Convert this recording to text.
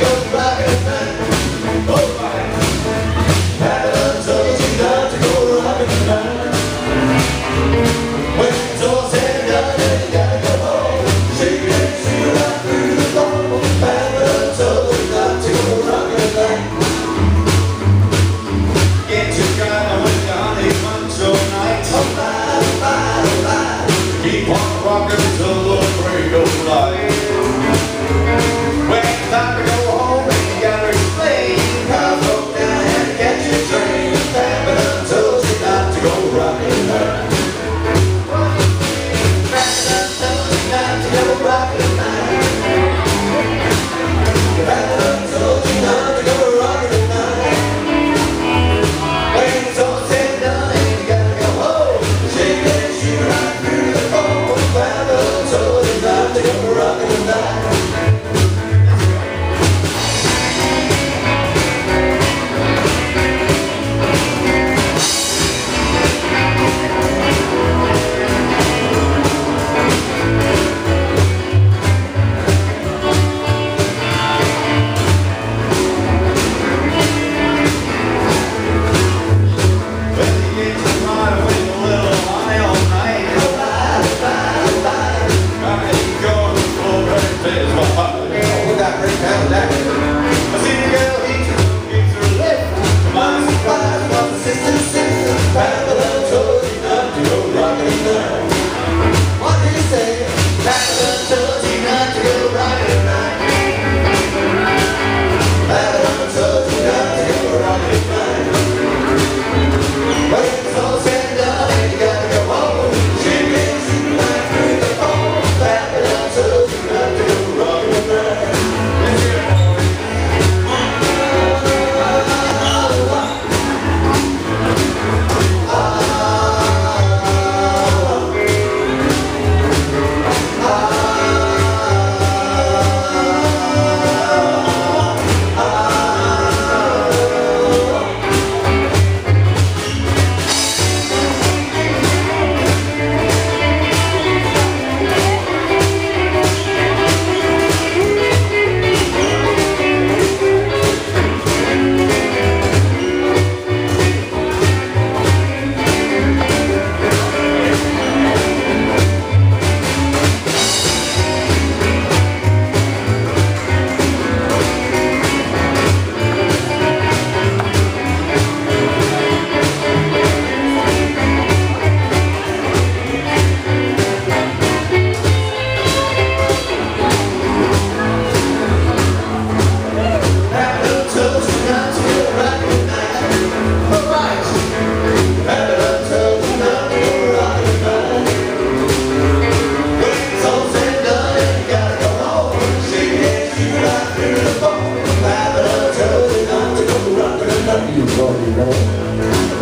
Go back. night, never rock it. You already dominó